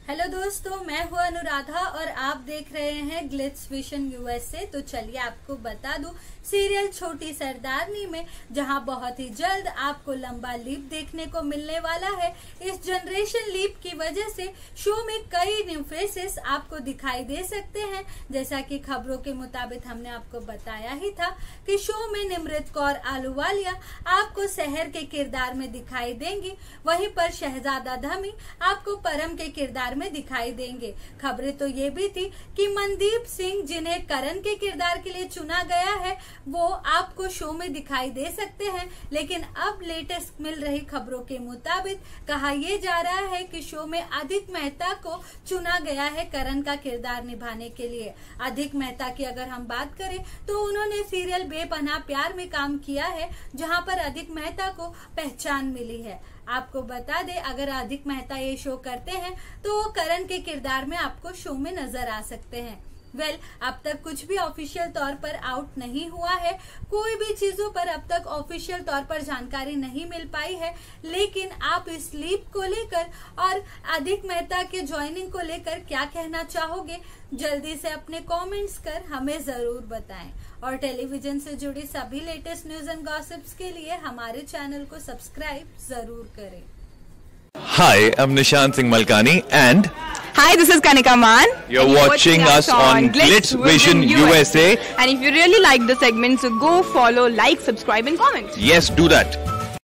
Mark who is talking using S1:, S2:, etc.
S1: Hello दोस्तों, मैं हूँ अनुराधा और आप देख रहे हैं ग्लिट्स विशन यूएसए तो चलिए आपको बता दूँ सीरियल छोटी सरदारनी में, जहाँ बहुत ही जल्द आपको लंबा लीप देखने को मिलने वाला है। इस जनरेशन लीप की वजह से शो में कई न्यू फेसेस आपको दिखाई दे सकते हैं। जैसा कि खबरों के मुताबिक हमने आपको बताया ही था कि शो में निमृत कौर आलूवालिया आपको शहर के किरदार में दिखाई देंगी। वहीं पर शहजादा धमी आपको परम के किरदार में दिखाई देंगे। खबरें तो ये भी थी कि मनदीप सिंह, जिन्हें करण के किरदार के लिए चुना गया है, वो आपको शो में दिखाई दे सकते हैं, लेकिन अब लेटेस्ट मिल रही खबरों के मुताबिक कहा यह जा रहा है कि शो में अधिक मेहता को चुना गया है करण का किरदार निभाने के लिए। अधिक मेहता की अगर हम बात करें तो उन्होंने सीरियल बेपना प्यार में काम किया है, जहाँ पर अधिक मेहता को पहचान मिली है। आपको बता दे, अगर अधिक मेहता ये शो करते हैं तो वो करण के किरदार में आपको शो में नज़र आ सकते हैं। वेल well, अब तक कुछ भी ऑफिशियल तौर पर आउट नहीं हुआ है। कोई भी चीज़ों पर अब तक ऑफिशियल तौर पर जानकारी नहीं मिल पाई है। लेकिन आप इस लीप को लेकर और अधिक मेहता के ज्वाइनिंग को लेकर क्या कहना चाहोगे? जल्दी से अपने कमेंट्स कर हमें ज़रूर बताएँ। और टेलीविज़न से जुड़ी सभी लेटेस्ट न्यूज़ एंड गॉसिप्स के लिए हमारे चैनल को सब्सक्राइब ज़रूर करें।
S2: Hi, I'm Nishant Singh Malkani and
S3: Hi, this is Kanika Man.
S2: You're watching us on Glitz Vision USA.
S3: And if you really like the segment, so go follow, like, subscribe and comment.
S2: yes, do that.